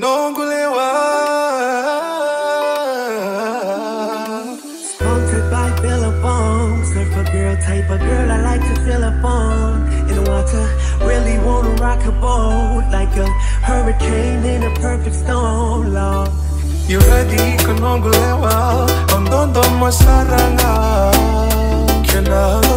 Noqu Lewa. Sponsored by Billabong. Surfer girl type of girl I like to fill up on. In the water, really wanna rock a boat. Like a hurricane in a perfect storm, love. You ready? Kanongulewa. Ondondo masaranga. Can I?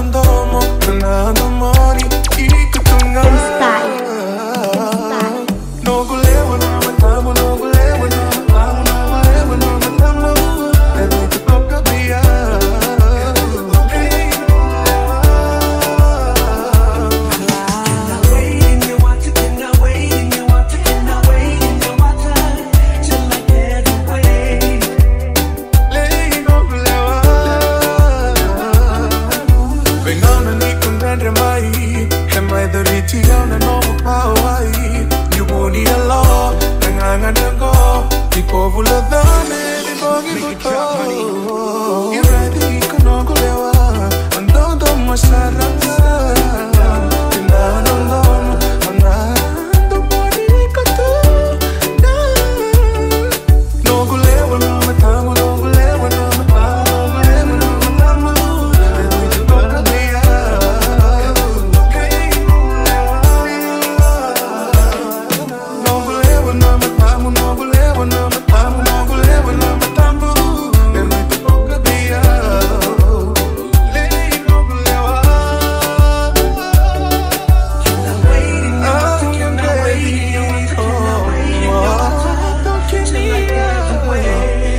Gauna no You boni alo Nanganga nango Tipo vula dame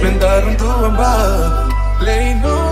me andaron tu ambado. Ley no